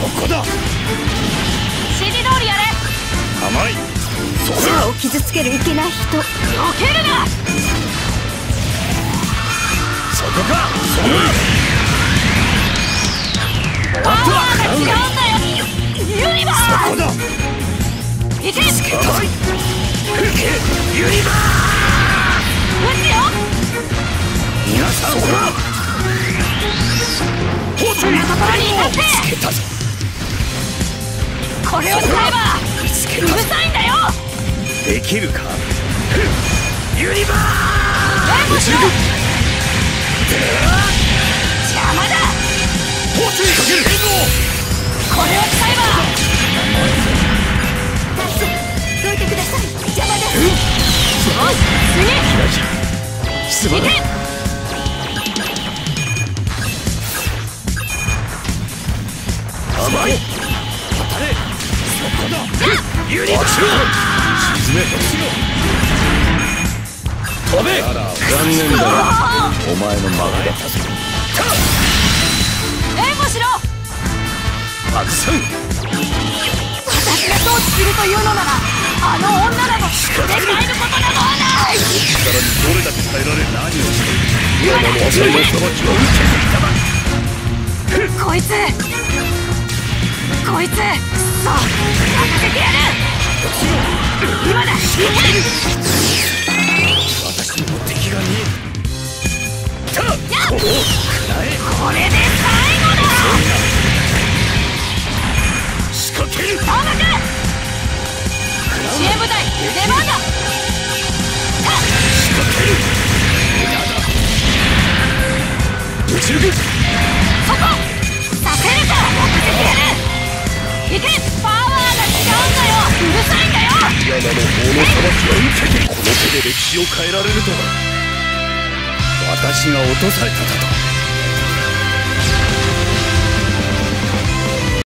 指示通りやれ。甘い。そこ空を傷つけるいけない人。避けるな。そこか。そこだ。パワーが違うんだよ。ユニバーここだ。ス行け。つけたい。ユニバーこれを使えばうるさいんだよ！できるか？ユニバ援護しろ邪魔だ！ー包丁にかけるこれを使えば大将どいてください。邪魔い次行け！甘い。当たれユニバー沈め飛べ残念だなお前の負けだ援護しろたくさん私が統治するというのならあの女などでかえることなどはないさらにどれだけ耐えられ何をしている今の私の裁きを受けていただこいつこいつ。くそ任せてやる今ださいんだよ！嫌なの法の裁きを受けてこの手で歴史を変えられるとは私が落とされただと